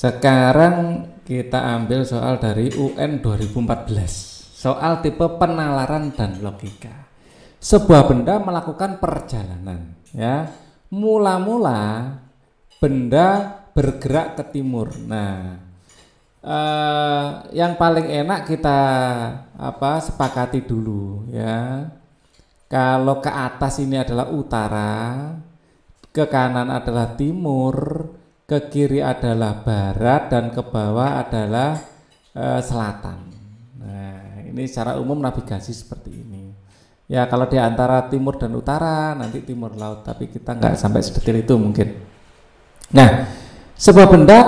Sekarang kita ambil soal dari UN 2014. Soal tipe penalaran dan logika. Sebuah benda melakukan perjalanan, ya. Mula-mula benda bergerak ke timur. Nah, eh, yang paling enak kita apa sepakati dulu, ya. Kalau ke atas ini adalah utara, ke kanan adalah timur, ke kiri adalah barat dan ke bawah adalah e, selatan. Nah, ini secara umum navigasi seperti ini. Ya, kalau di antara timur dan utara nanti timur laut, tapi kita nggak sampai sedetil itu mungkin. Nah, sebuah benda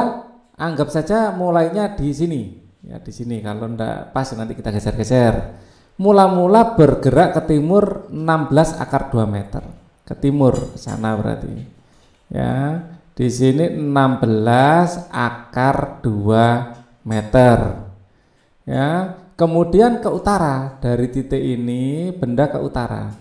anggap saja mulainya di sini. Ya, di sini kalau ndak pas nanti kita geser-geser. Mula-mula bergerak ke timur 16 akar 2 meter. Ke timur sana berarti. Ya, di sini 16 akar 2 meter. Ya, kemudian ke utara dari titik ini benda ke utara.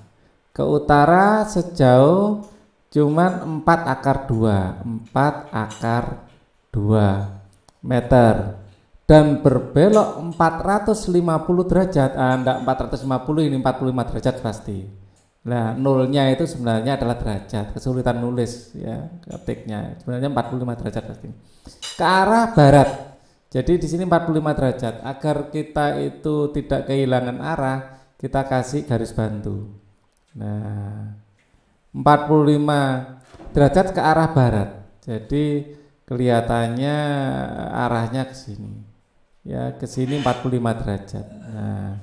Ke utara sejauh cuman 4 akar 2, 4 akar 2 meter dan berbelok 450 derajat. Ah, enggak 450 ini 45 derajat pasti. Nah, nolnya itu sebenarnya adalah derajat, kesulitan nulis ya, ketiknya. Sebenarnya 45 derajat pasti. Ke arah barat. Jadi di sini 45 derajat. Agar kita itu tidak kehilangan arah, kita kasih garis bantu. Nah, 45 derajat ke arah barat. Jadi kelihatannya arahnya ke sini. Ya, ke sini 45 derajat. Nah,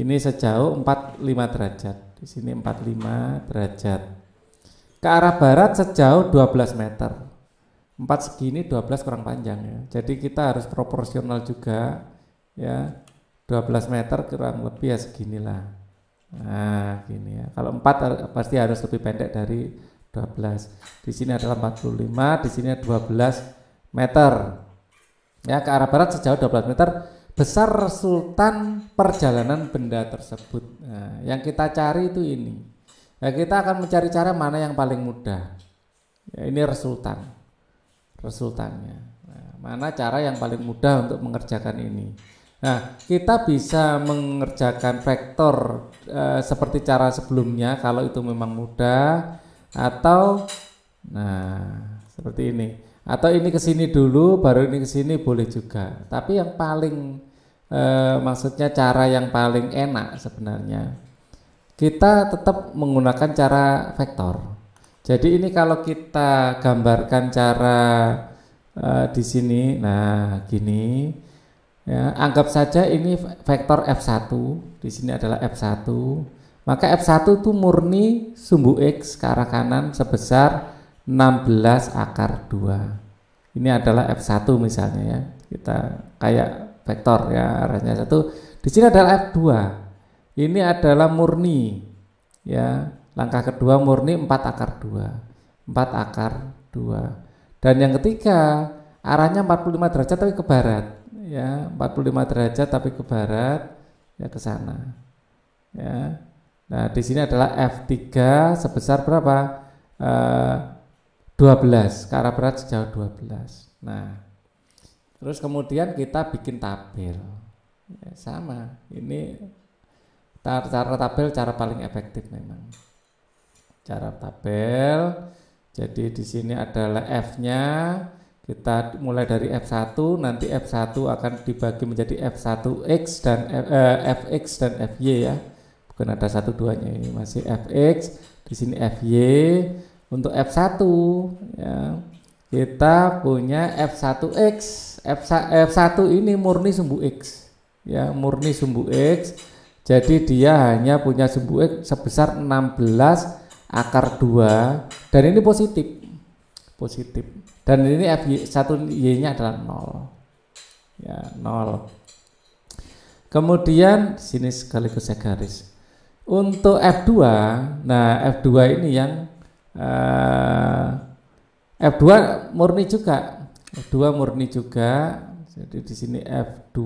ini sejauh 45 derajat. Di sini 45 derajat. Ke arah barat sejauh 12 meter. 4 segini 12 kurang panjang ya. Jadi kita harus proporsional juga ya. 12 meter kurang lebih ya seginilah. Nah, gini ya. Kalau 4 pasti harus lebih pendek dari 12. Di sini adalah 45, di sini 12 meter. Ya, ke arah barat sejauh 12 meter besar resultan perjalanan benda tersebut. Nah, yang kita cari itu ini. Nah, kita akan mencari cara mana yang paling mudah. Ya, ini resultan, resultannya. Nah, mana cara yang paling mudah untuk mengerjakan ini? Nah, kita bisa mengerjakan vektor e, seperti cara sebelumnya kalau itu memang mudah atau nah seperti ini atau ini ke sini dulu baru ini ke sini boleh juga. Tapi yang paling e, maksudnya cara yang paling enak sebenarnya kita tetap menggunakan cara vektor. Jadi ini kalau kita gambarkan cara e, di sini, nah gini, ya anggap saja ini vektor f1, di sini adalah f1, maka f1 itu murni sumbu x ke arah kanan sebesar 16 akar 2. Ini adalah f1 misalnya ya. Kita kayak vektor ya arahnya satu. Di sini adalah F2. Ini adalah murni ya. Langkah kedua murni 4 akar 2. 4 akar 2. Dan yang ketiga arahnya 45 derajat tapi ke barat ya. 45 derajat tapi ke barat ya ke sana. Ya. Nah, di sini adalah F3 sebesar berapa? Uh, 12 ke arah barat sejauh 12. Nah, Terus kemudian kita bikin tabel. Ya, sama. Ini cara tabel cara paling efektif memang. Cara tabel. Jadi di sini adalah F-nya. Kita mulai dari F1, nanti F1 akan dibagi menjadi F1X dan F, eh, Fx dan Fy ya. Bukan ada satu duanya ini masih Fx, di sini Fy. Untuk F1 ya kita punya F1X F1 ini murni sumbu X. Ya murni sumbu X. Jadi dia hanya punya sumbu X sebesar 16 akar 2 dan ini positif. Positif. Dan ini F1 Y nya adalah 0 ya 0 kemudian sini sekaligus saya garis. Untuk F2 nah F2 ini yang uh, F2 murni juga. F2 murni juga. Jadi di sini F2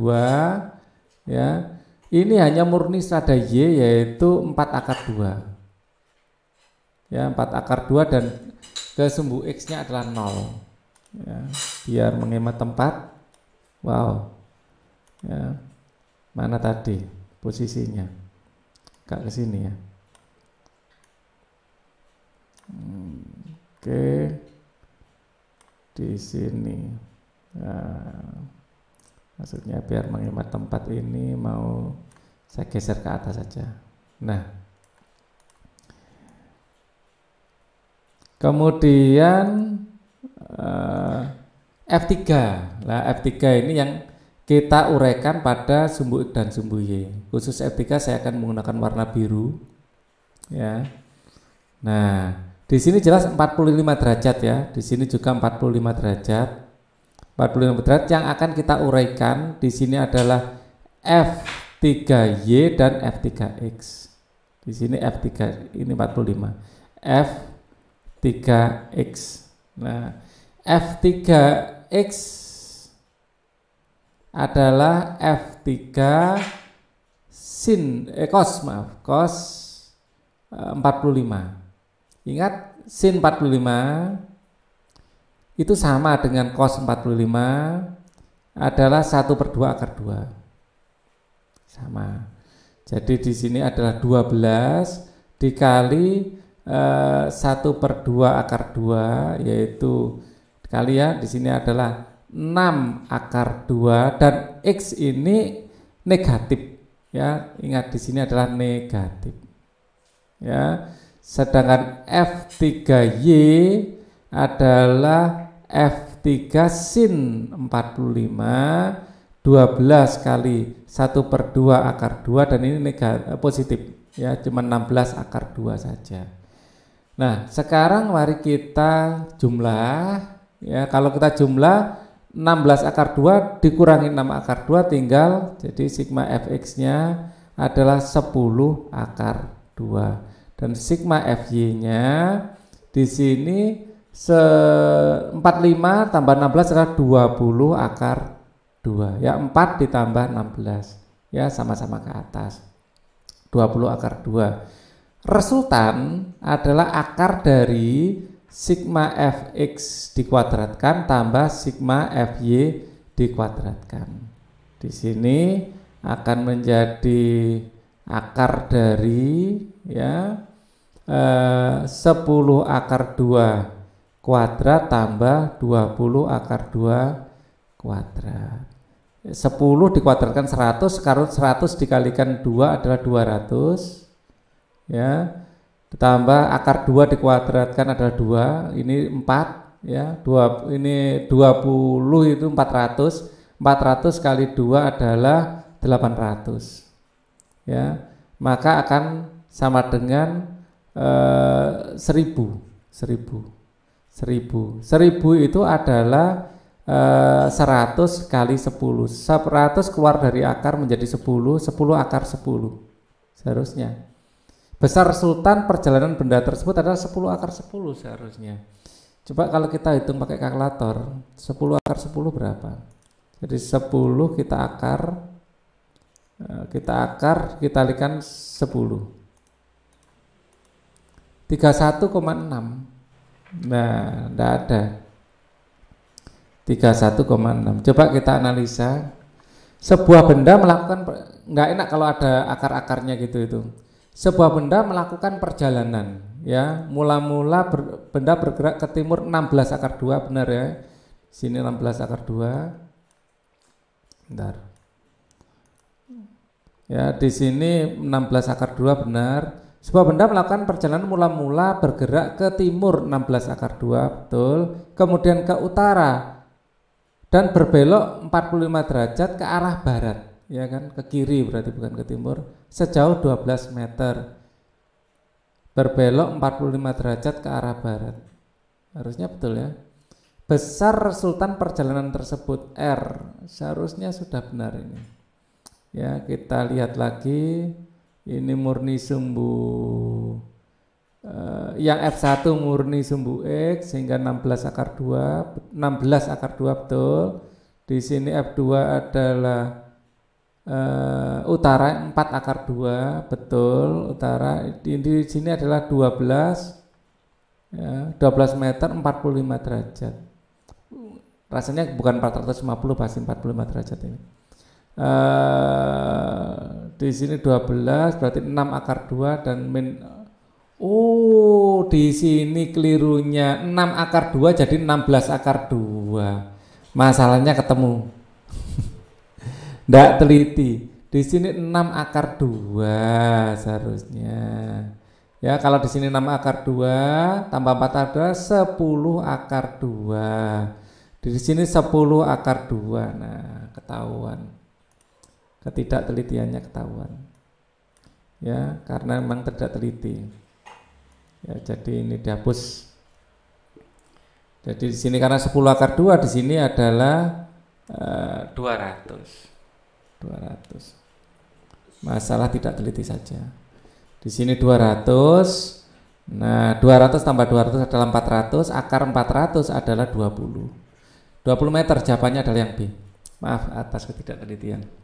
ya. Ini hanya murni strada Y yaitu 4 akar 2. Ya, 4 akar 2 dan ke sumbu X-nya adalah 0. ya, biar menghemat tempat wow ya mana tadi posisinya kak ke sini ya hmm, oke di sini nah, maksudnya biar menghemat tempat ini mau saya geser ke atas saja nah kemudian uh, F3 lah F3 ini yang kita uraikan pada sumbu X dan sumbu Y. Khusus F3 saya akan menggunakan warna biru. Ya. Nah, di sini jelas 45 derajat ya. Di sini juga 45 derajat. 45 derajat yang akan kita uraikan di sini adalah F3Y dan F3X. Di sini F3 ini 45. F3X. Nah, F3X adalah F3 sin eh cos maaf cos 45 eh, ingat sin 45 itu sama dengan cos 45 adalah 1 per 2 akar 2 sama. Jadi di sini adalah 12 dikali eh, 1 per 2 akar 2 yaitu kali ya di sini adalah 6 akar 2 dan X ini negatif ya. Ingat di sini adalah negatif ya sedangkan F3Y adalah F3 sin 45 12 kali 1 per 2 akar 2 dan ini negatif, positif ya cuma 16 akar 2 saja. Nah sekarang mari kita jumlah ya kalau kita jumlah 16 akar 2 dikurangi 6 akar 2 tinggal jadi sigma fx-nya adalah 10 akar 2 dan sigma fy-nya di sini se 45 tambah 16 adalah 20 akar 2 ya 4 ditambah 16 ya sama-sama ke atas. 20 akar 2 resultan adalah akar dari sigma fx dikuadratkan tambah sigma fy dikuadratkan. Di sini akan menjadi akar dari ya eh, 10 akar 2 kuadrat tambah 20 akar 2 kuadrat. 10 dikuadratkan 100, sekarang 100 dikalikan 2 adalah 200 ya. Ditambah akar 2 dikuadratkan adalah 2 ini 4 ya. 2 ini 20 itu 400 400 kali 2 adalah 800 ya maka akan sama dengan eh, 1000 1000 1000 1000 itu adalah eh, 100 kali 10 100 keluar dari akar menjadi 10 10 akar 10 seharusnya Besar sultan perjalanan benda tersebut adalah 10 akar 10 seharusnya. Coba kalau kita hitung pakai kalkulator, 10 akar 10 berapa? Jadi 10 kita akar kita akar kita kalikan 10. 31,6. Nah, enggak ada. 31,6. Coba kita analisa. Sebuah benda melakukan nggak enak kalau ada akar-akarnya gitu itu sebuah benda melakukan perjalanan ya mula-mula ber, benda bergerak ke timur 16 akar 2 benar ya sini 16 akar 2 bentar ya di sini 16 akar 2 benar. Sebuah benda melakukan perjalanan mula-mula bergerak ke timur 16 akar 2 betul. Kemudian ke utara. Dan berbelok 45 derajat ke arah barat. Ya kan? Ke kiri berarti bukan ke timur. Sejauh 12 meter. Berbelok 45 derajat ke arah barat. Harusnya betul ya. Besar sultan perjalanan tersebut R. Seharusnya sudah benar ini ya kita lihat lagi. Ini murni sumbu uh, yang F1 murni sumbu X sehingga 16 akar 2 16 akar 2 betul. Di sini F2 adalah uh, utara 4 akar 2 betul. Utara di, di sini adalah 12 ya, 12 meter 45 derajat. Rasanya bukan 450 pasti 45 derajat ini. Uh, di sini 12 berarti 6 akar 2 dan min Oh, di sini kelirunya 6 akar 2 jadi 16 akar 2. Masalahnya ketemu. Ndak teliti. Di sini 6 akar 2 seharusnya. Ya, kalau di sini 6 akar 2 tambah 4 akar 2 10 akar 2. Di sini 10 akar 2. Nah, ketahuan ketidaktelitiannya ketahuan. Ya karena memang tidak teliti. Ya jadi ini dihapus. Jadi di sini karena 10 akar 2 di sini adalah uh, 200 200 masalah tidak teliti saja. Di sini 200 Nah, 200 tambah 200 adalah 400, akar 400 adalah 20. 20 meter jawabannya adalah yang B. Maaf atas ketidaktelitian.